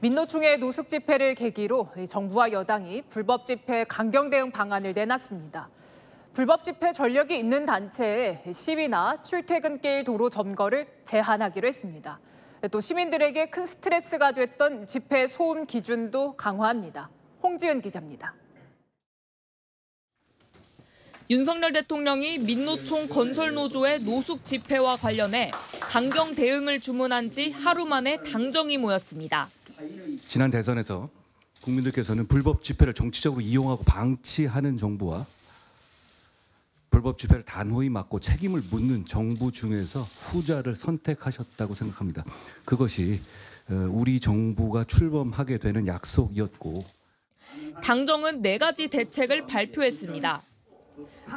민노총의 노숙 집회를 계기로 정부와 여당이 불법 집회 강경 대응 방안을 내놨습니다. 불법 집회 전력이 있는 단체에 시위나 출퇴근길 도로 점거를 제한하기로 했습니다. 또 시민들에게 큰 스트레스가 됐던 집회 소음 기준도 강화합니다. 홍지은 기자입니다. 윤석열 대통령이 민노총 건설 노조의 노숙 집회와 관련해 강경 대응을 주문한 지 하루 만에 당정이 모였습니다. 지난 대선에서 국민들께서는 불법 집회를 정치적으로 이용하고 방치하는 정부와 불법 집회를 단호히 막고 책임을 묻는 정부 중에서 후자를 선택하셨다고 생각합니다. 그것이 어, 우리 정부가 출범하게 되는 약속이었고 당정은 네 가지 대책을 발표했습니다.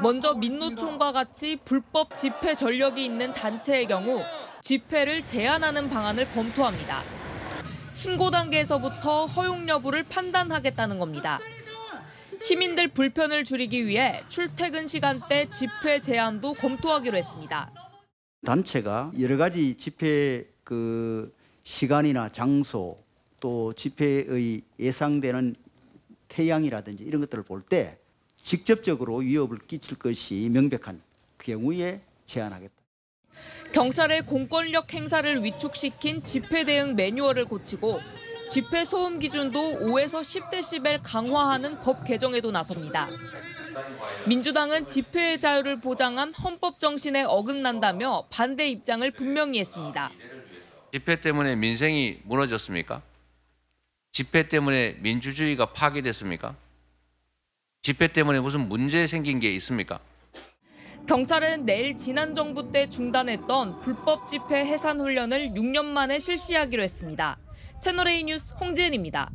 먼저 민노총과 같이 불법 집회 전력이 있는 단체의 경우 집회를 제한하는 방안을 검토합니다. 신고 단계에서부터 허용 여부를 판단하겠다는 겁니다. 시민들 불편을 줄이기 위해 출퇴근 시간대 집회 제한도 검토하기로 했습니다. 단체가 여러 가지 집회 그 시간이나 장소 또 집회의 예상되는 태양이라든지 이런 것들을 볼 때 직접적으로 위협을 끼칠 것이 명백한 경우에 제한하겠다. 경찰의 공권력 행사를 위축시킨 집회 대응 매뉴얼을 고치고 집회 소음 기준도 5에서 10데시벨 강화하는 법 개정에도 나섭니다. 민주당은 집회의 자유를 보장한 헌법 정신에 어긋난다며 반대 입장을 분명히 했습니다. 집회 때문에 민생이 무너졌습니까? 집회 때문에 민주주의가 파괴됐습니까? 집회 때문에 무슨 문제 생긴 게 있습니까? 경찰은 내일 지난 정부 때 중단했던 불법 집회 해산 훈련을 6년 만에 실시하기로 했습니다. 채널A 뉴스 홍지은입니다.